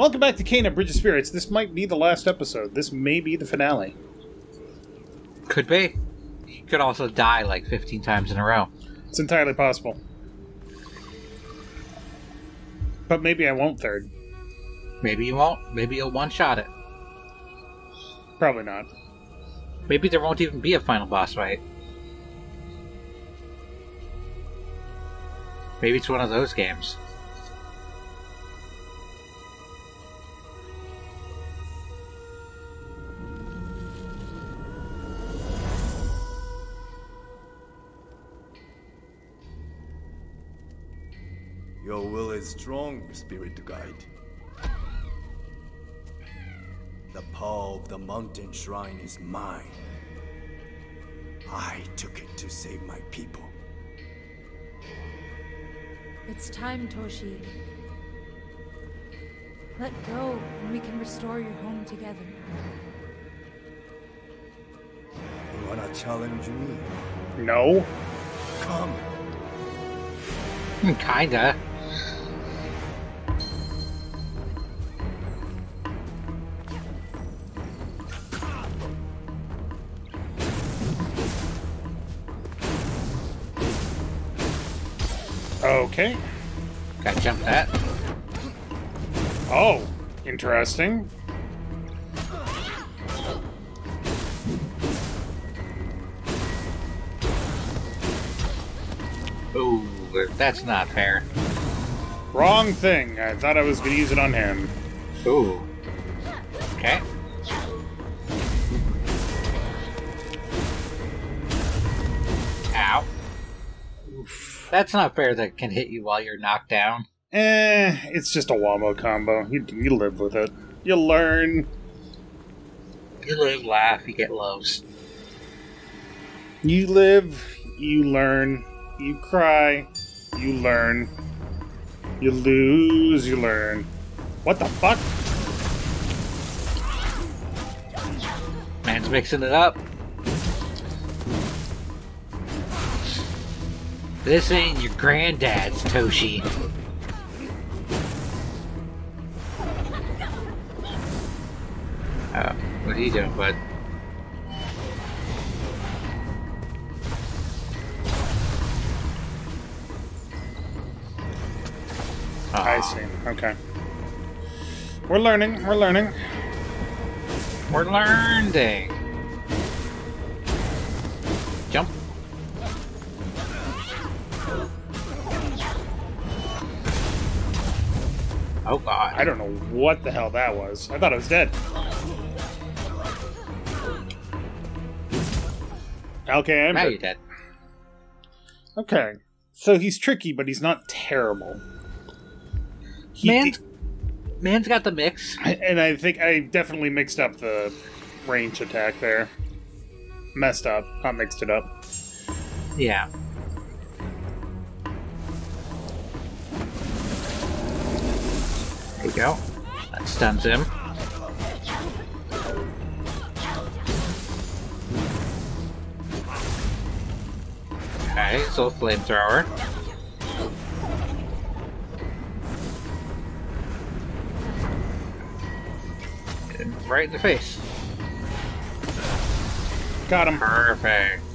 Welcome back to Kena Bridge of Spirits. This might be the last episode. This may be the finale. Could be. You could also die like 15 times in a row. It's entirely possible. But maybe I won't third. Maybe you won't. Maybe you'll one shot it. Probably not. Maybe there won't even be a final boss fight. Maybe it's one of those games. Your will is strong, Spirit to Guide. The power of the mountain shrine is mine. I took it to save my people. It's time, Toshi. Let go, and we can restore your home together. You wanna challenge me? No. Come. Kinda. Okay. Gotta jump that. Oh, interesting. Ooh, that's not fair. Wrong thing. I thought I was going to use it on him. Ooh. That's not fair that can hit you while you're knocked down. Eh, it's just a wombo combo. You, you live with it. You learn. You live, laugh, you get lows. You live. You learn. You cry. You learn. You lose. You learn. What the fuck? Man's mixing it up. This ain't your granddad's Toshi. Oh, what are you doing, bud? I see. Okay. We're learning. We're learning. We're learning. Oh god. I don't know what the hell that was. I thought I was dead. Okay, I'm now you're dead. Okay. So he's tricky, but he's not terrible. He, Man's, man's got the mix. and I think I definitely mixed up the range attack there. Messed up, not mixed it up. Yeah. You go. That stuns him. Okay, so flamethrower. Right in the face. Got him. Perfect.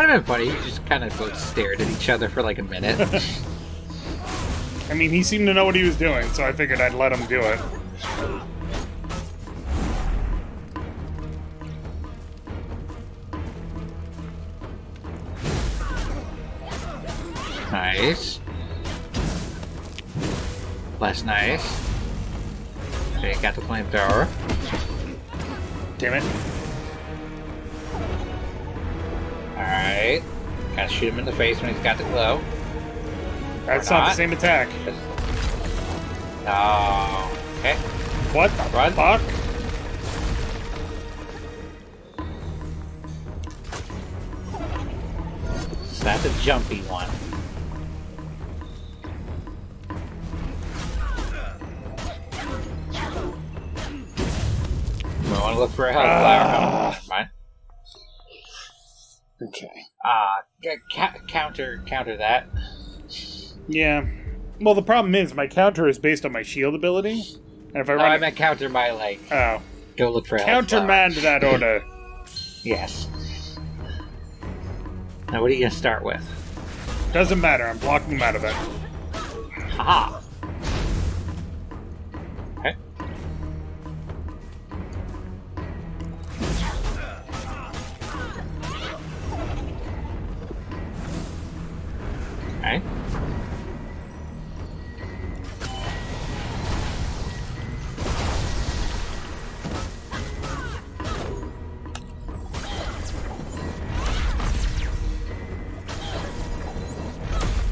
Kind of been funny. You just kind of both stared at each other for like a minute. I mean, he seemed to know what he was doing, so I figured I'd let him do it. nice. Less nice. Okay, got the flamethrower. Damn it. Gotta shoot him in the face when he's got the glow. That's not, not, the same attack. No. Okay. What the Run. fuck? So that's a jumpy one. We want to look for a flower. Ah. Uh, Mine. Okay. Ah, counter counter that. Yeah. Well, the problem is my counter is based on my shield ability, and if I oh, No, I run, meant counter my like oh, go look for countermand that order. Yes. Now, what are you gonna start with? Doesn't matter. I'm blocking him out of it. Haha. Okay.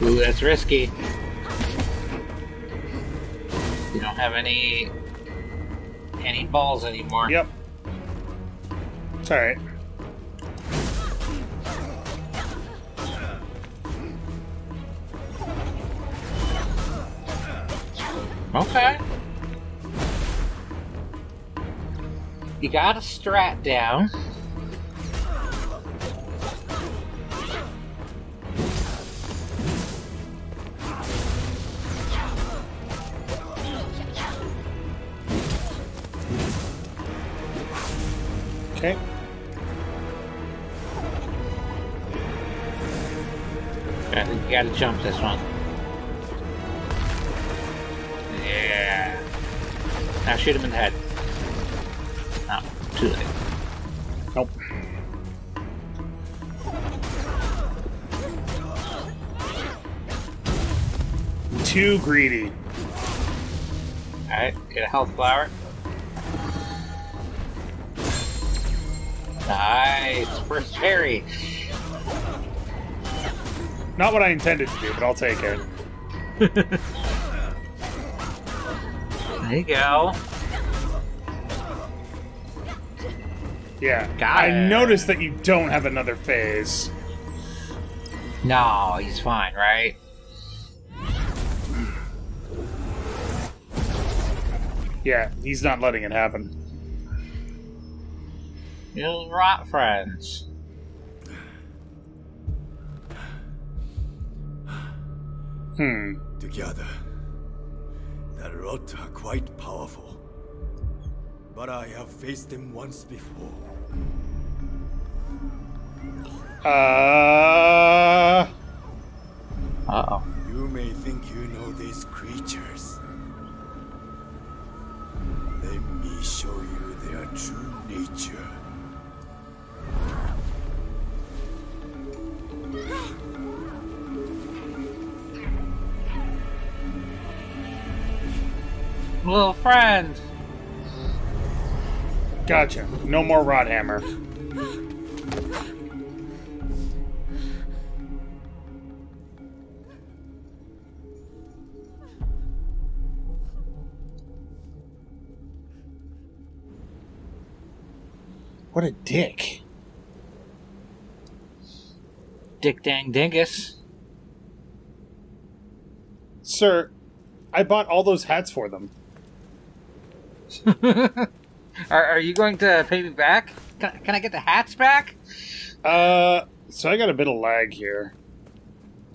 Ooh, that's risky. You don't have any any balls anymore. Yep. It's all You got a strat down. Okay. I think you gotta jump this one. Yeah. Now shoot him in the head. Nope. Too greedy. Alright, get a health flower. Nice! First parry! Not what I intended to do, but I'll take it. There you go. Yeah. Got I it. noticed that you don't have another phase. No, he's fine, right? Yeah, he's not letting it happen. You rot friends. Hmm. Together, the Rot are quite powerful. But I have faced them once before. Uh. Uh oh. You may think you know these creatures. Let me show you their true nature. Little friend! Gotcha. No more rot hammer. What a dick. Dick Dang Dingus. Sir, I bought all those hats for them. Are, are you going to pay me back? Can, can I get the hats back? Uh, so I got a bit of lag here.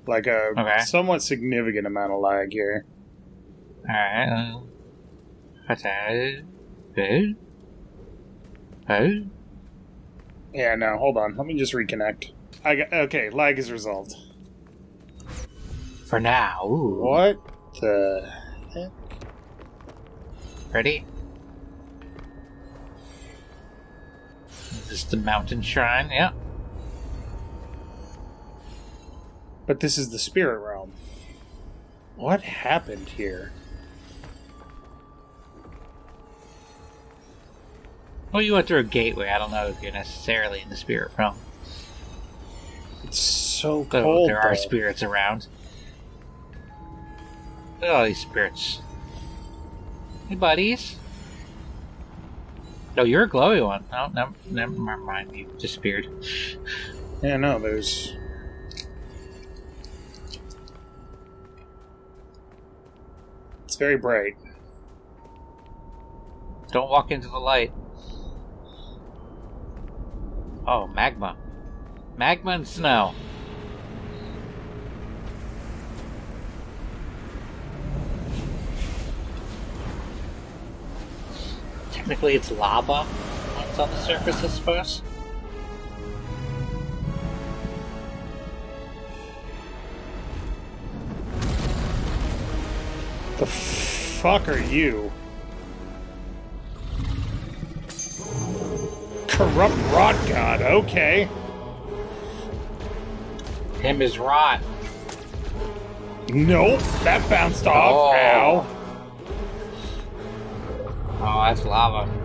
Like a Okay. somewhat significant amount of lag here. Alright. Uh, what's that? Who? Who? Yeah, no, hold on. Let me just reconnect. I got okay. Lag is resolved. For now. Ooh. What the? heck? Ready? Is the mountain shrine. Yeah. But this is the spirit realm. What happened here? Well, you went through a gateway. I don't know if you're necessarily in the spirit realm. It's so Though cold. there are spirits around. Look at all these spirits. Hey, buddies. No, you're a glowy one. Oh, No, never, never mind. You disappeared. Yeah, no, there's. It's very bright. Don't walk into the light. Oh, magma. Magma and snow. Technically, it's lava when it's on the surface, I suppose. The fuck are you? Corrupt rot god, okay. Him is rot. Nope, that bounced off. Oh. Ow. Oh, that's lava.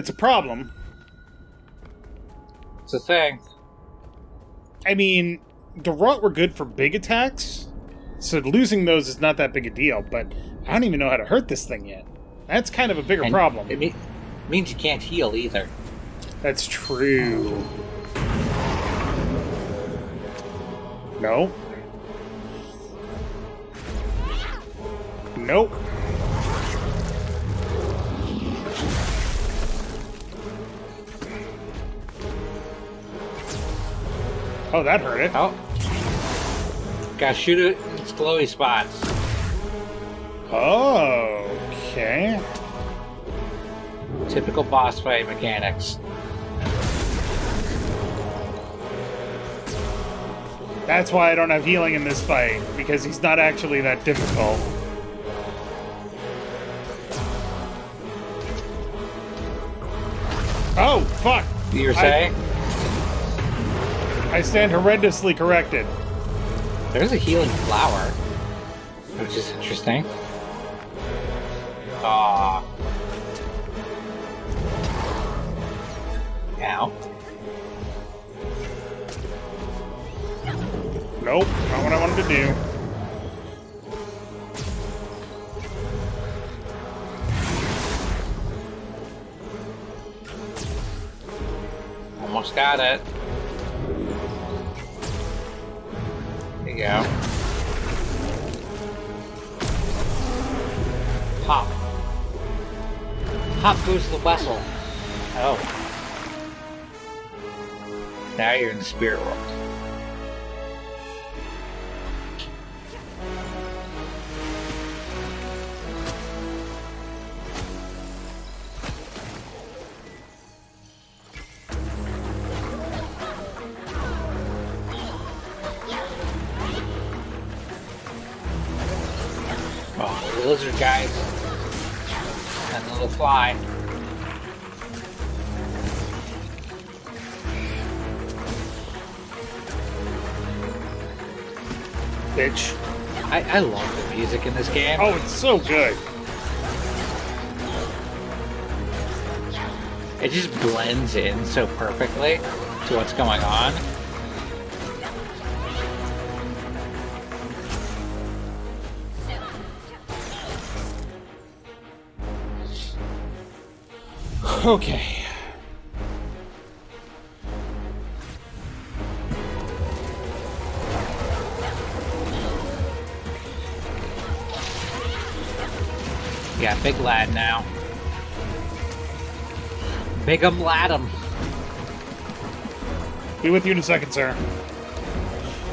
It's a problem. It's a thing. I mean, the rot were good for big attacks, so losing those is not that big a deal, but I don't even know how to hurt this thing yet. That's kind of a bigger And problem. It me- means you can't heal either. That's true. No. Nope. Oh, that hurt it. Oh. Gotta shoot it in its glowy spots. Oh, okay. Typical boss fight mechanics. That's why I don't have healing in this fight, because he's not actually that difficult. Oh, fuck! You were I-? I stand horrendously corrected. There's a healing flower, which is interesting. Ah. Ow. Nope, not what I wanted to do. Almost got it. Go. Hop. Hop goes the vessel. Oh. Now you're in the spirit world. The lizard guys. And the little fly. Bitch. I, I love the music in this game. Oh, it's so good. It just blends in so perfectly to what's going on. Okay. Yeah, big lad now. Big 'em lad 'em. Be with you in a second, sir.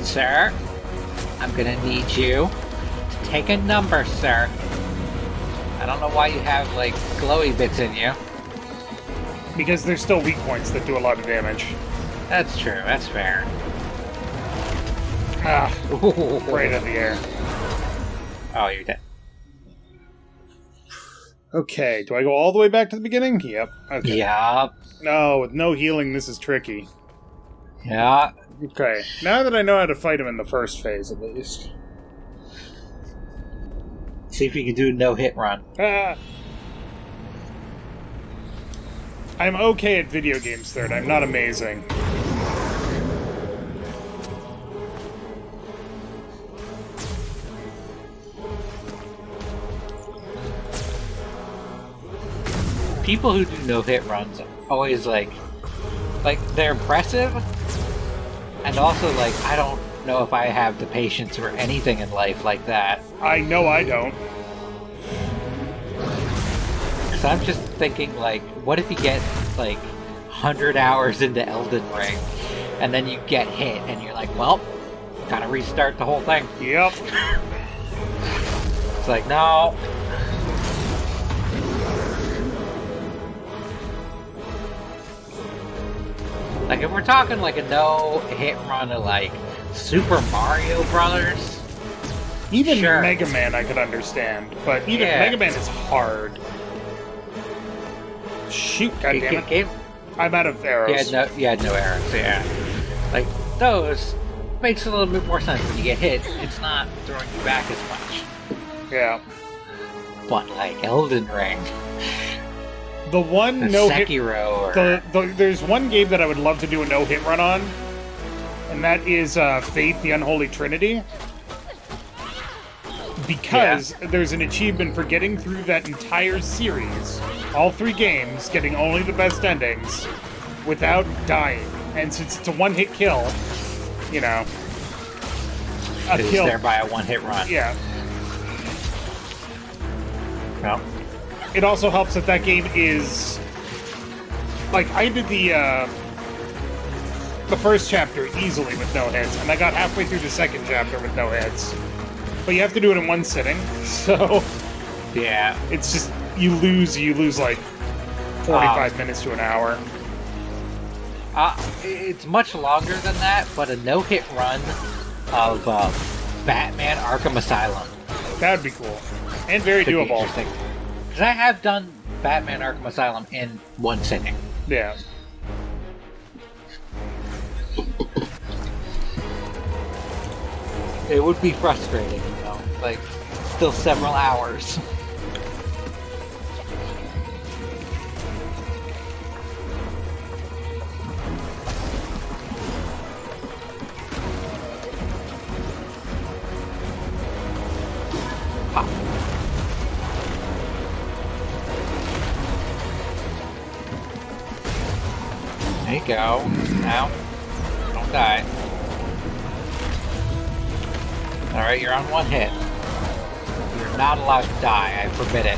Sir, I'm gonna need you to take a number, sir. I don't know why you have, like, glowy bits in you. Because there's still weak points that do a lot of damage. That's true, that's fair. Ah, right out the air. Oh, you're dead. Okay, do I go all the way back to the beginning? Yep. Okay. Yeah, No, with no healing, this is tricky. yeah. Okay, now that I know how to fight him in the first phase, at least. See if you can do no hit run. Ah. I'm okay at video games, Third. I'm not amazing. People who do no-hit runs always, like... Like, they're impressive, and also, like, I don't know if I have the patience for anything in life like that. I know I don't. Because I'm just thinking like, what if you get like hundred hours into Elden Ring, and then you get hit, and you're like, well, gotta restart the whole thing. Yep. It's like, no. Like if we're talking like a no hit run of like Super Mario Brothers, Even Sure. Mega Man I could understand, but even Yeah. Mega Man is hard. Shoot, goddammit. it, it, I'm out of arrows. you had no, you had no arrows, yeah. Like those makes a little bit more sense when you get hit. It's not throwing you back as much. Yeah. But like Elden Ring, The one or no hit Sekiro, or the, the, there's one game that I would love to do a no hit run on, and that is uh, Faith: The Unholy Trinity. Because there's an achievement for getting through that entire series, all three games, getting only the best endings, without dying. And since it's a one hit kill, you know, a is kill. there by a one hit run. Yeah. No. It also helps that that game is like I did the uh, the first chapter easily with no hits, and I got halfway through the second chapter with no hits. But you have to do it in one sitting, so Yeah. it's just you lose you lose like forty-five Ah. minutes to an hour. Uh, it's much longer than that, but a no-hit run of uh, Batman Arkham Asylum That would be cool and very could doable. Because I have done Batman Arkham Asylum in one sitting. Yeah. It would be frustrating, you know, like still several hours. go. Now, don't die. Alright, you're on one hit. You're not allowed to die. I forbid it.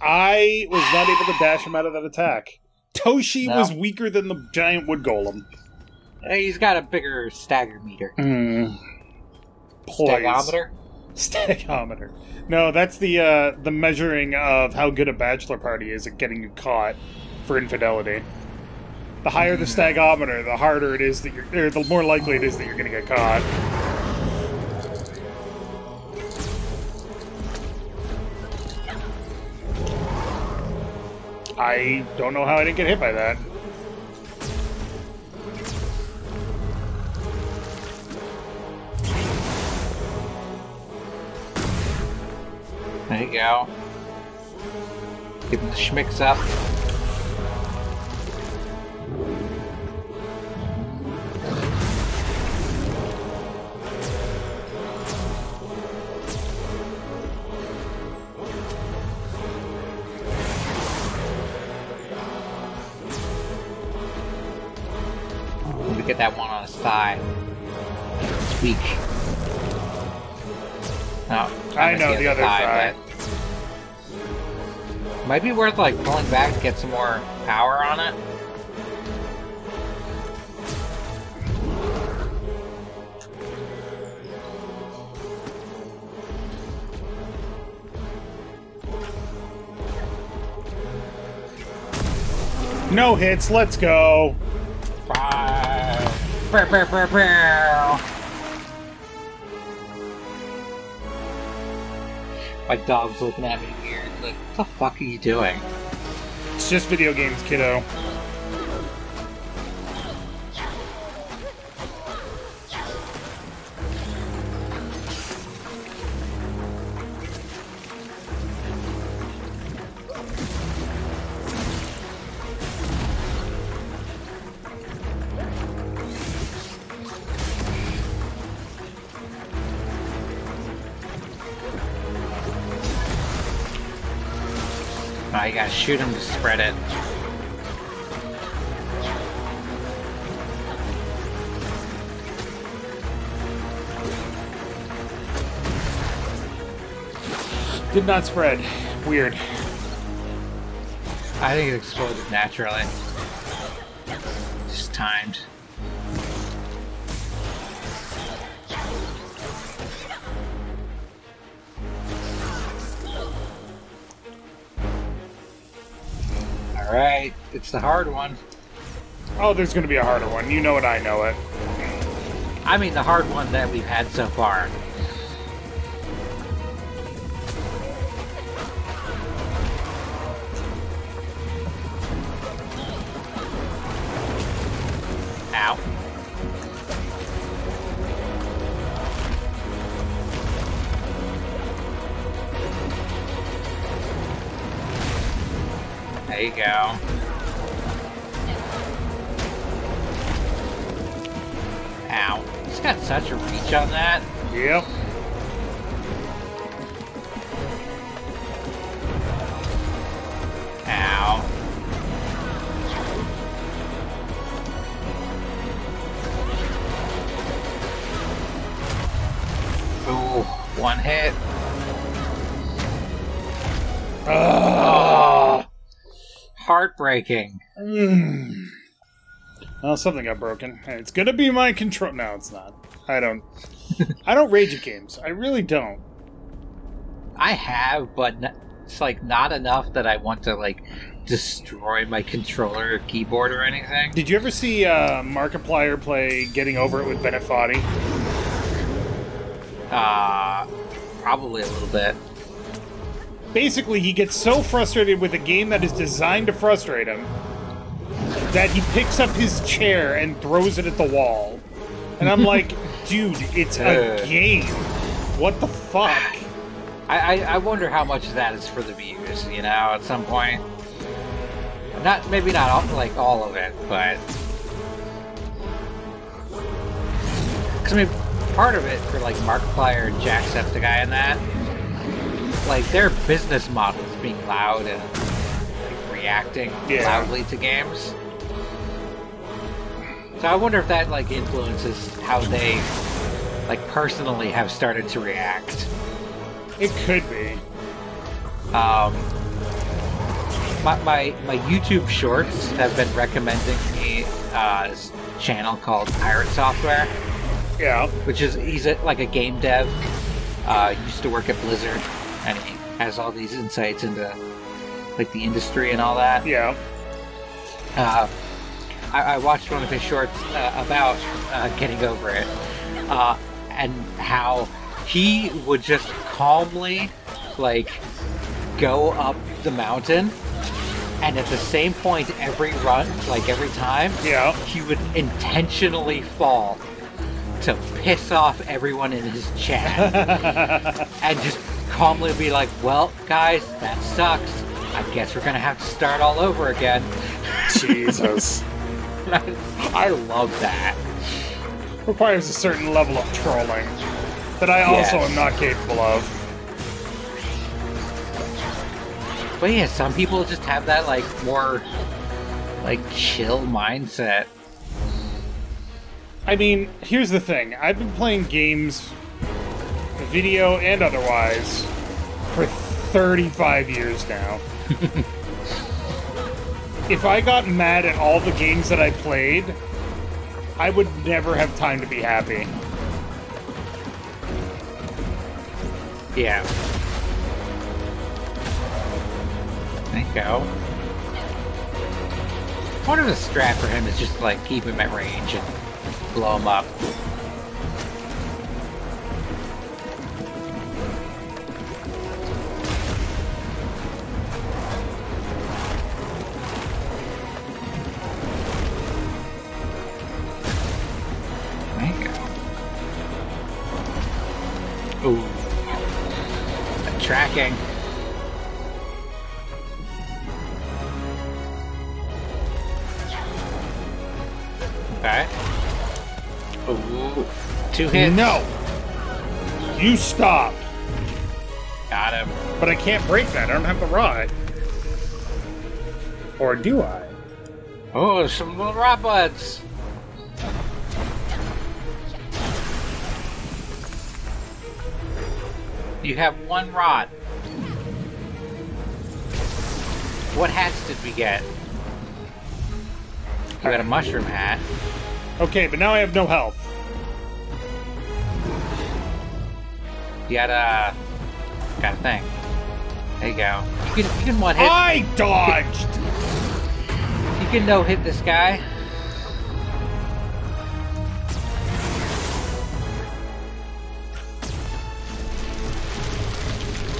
I was not able to dash him out of that attack. Toshi No. was weaker than the giant wood golem. He's got a bigger stagger meter. Poise. Stagometer? Stagometer. No, that's the uh, the measuring of how good a bachelor party is at getting you caught for infidelity. The higher the stagometer, the harder it is that you're, or the more likely it is that you're going to get caught. I don't know how I didn't get hit by that. There you go. Him the schmicks up. Me get that one on his thigh. It's weak. No, I know, the other thigh. but- Might be worth like pulling back to get some more power on it. No hits, let's go. My dog's looking at me weird. Like, what the fuck are you doing? It's just video games, kiddo. Now you gotta shoot him to spread it. Did not spread. Weird. I think it exploded naturally. Just timed. It's the hard one. Oh, there's gonna be a harder one. You know it, I know it. I mean, the hard one that we've had so far. Ow. There you go. Such a reach on that. Yep. Ow. Ooh, one hit. Oh, heartbreaking. Mm. Well, something got broken. It's gonna be my control. No, it's not. I don't. I don't rage at games. I really don't. I have, but n- it's like not enough that I want to like destroy my controller or keyboard or anything. Did you ever see uh, Markiplier play Getting Over It with Bennett Foddy? Uh, probably a little bit. Basically, he gets so frustrated with a game that is designed to frustrate him that he picks up his chair and throws it at the wall. And I'm like, dude, it's a Uh. game. What the fuck? I, I, I wonder how much of that is for the views, you know, at some point. Not maybe not all, like all of it, but because I mean, part of it for like Markiplier and Jacksepticeye and that, like their business model is being loud and like, reacting Yeah. loudly to games. So I wonder if that like influences how they like personally have started to react. It could be. Um, my, my my YouTube shorts have been recommending me uh, channel called Pirate Software, Yeah. which is he's a, like a game dev. Uh, used to work at Blizzard, and he has all these insights into like the industry and all that. Yeah. Uh, I, I watched one of his shorts uh, about uh, getting over it, uh, and how he would just calmly, like, go up the mountain, and at the same point every run, like every time, Yeah. he would intentionally fall to piss off everyone in his chat, and just calmly be like, "Well, guys, that sucks. I guess we're gonna have to start all over again." Jesus. I love that. Requires a certain level of trolling that I also Yes. am not capable of. But yeah, some people just have that like more like chill mindset. I mean, here's the thing. I've been playing games, video and otherwise, for 35 years now. if I got mad at all the games that I played, I would never have time to be happy. Yeah. There you go. Part of the strat for him is just like keep him at range and blow him up. There you go. Ooh. Tracking. Okay. Ooh. Two hits. No! You stop! Got him. But I can't break that. I don't have the rod. Or do I? Oh, some little rot buds. You have one rod. What hats did we get? You got a mushroom hat. Okay, but now I have no health. You got a got a thing. There you go. You can you can one hit. I dodged! You can no hit this guy.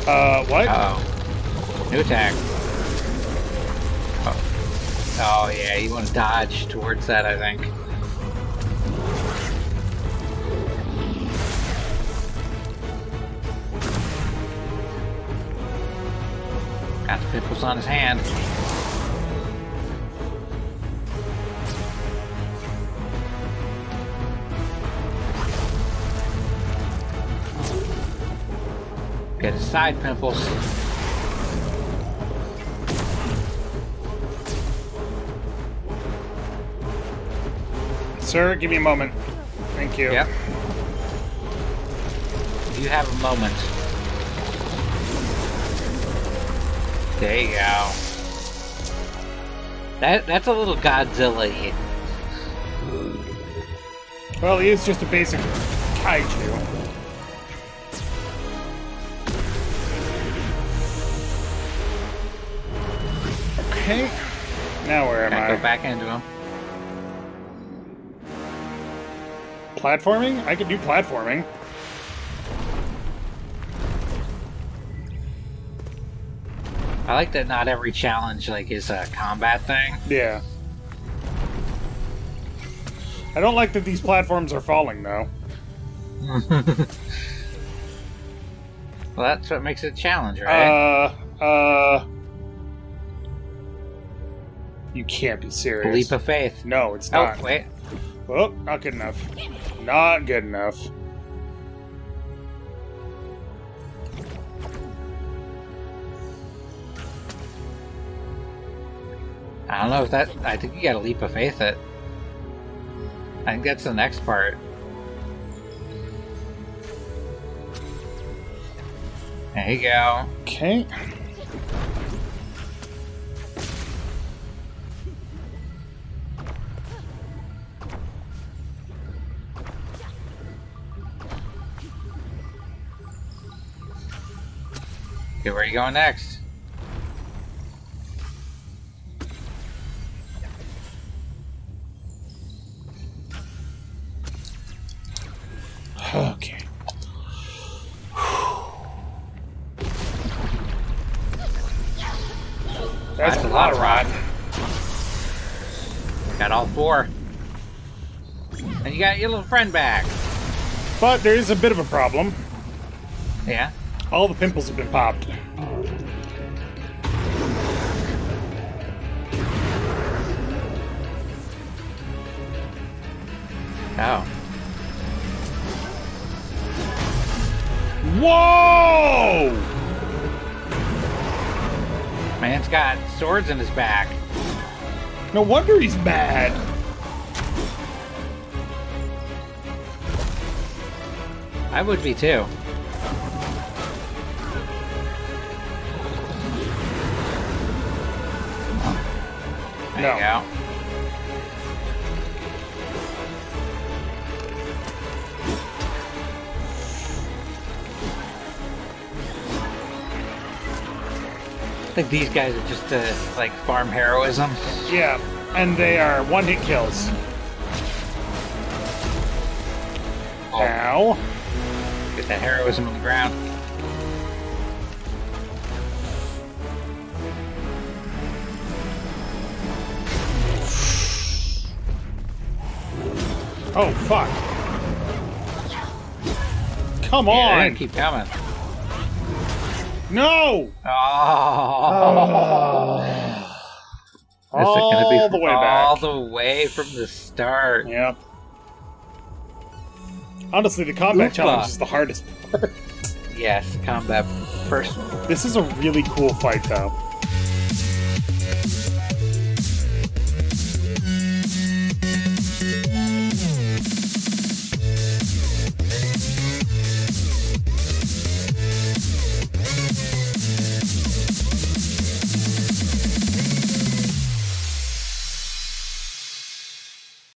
Uh, what? Uh oh. New attack. Oh. oh yeah, you want to dodge towards that, I think. Got the pimples on his hand. Get his side pimples. Sir, give me a moment. Thank you. Yep. You have a moment. There you go. That that's a little Godzilla. Well, he is just a basic kaiju. Okay. Now where am I? go back into him. Platforming? I could do platforming. I like that not every challenge like is a combat thing. Yeah. I don't like that these platforms are falling, though. Well, that's what makes it a challenge, right? Uh, uh. You can't be serious. Leap of faith. no, it's Oh, not. wait. Oh, not good enough. Not good enough. I don't know if that. I think you got to leap of faith it. I think that's the next part. There you go. Okay. You going next? Okay. That's, a lot of rot. Got all four. And you got your little friend back. But there is a bit of a problem. Yeah. All the pimples have been popped. Oh. Whoa! Man's got swords in his back. No wonder he's mad. I would be too. There No. you go. I think these guys are just uh, like farm heroism. Yeah, and they are one-hit kills. Oh. Now, Get that heroism on the ground. Oh fuck! Come Yeah, on! keep coming. no! Oh. This is gonna be All the way back. all the way from the start. Yeah. Honestly, the combat challenge is the hardest part. Yes, combat first. This is a really cool fight, though.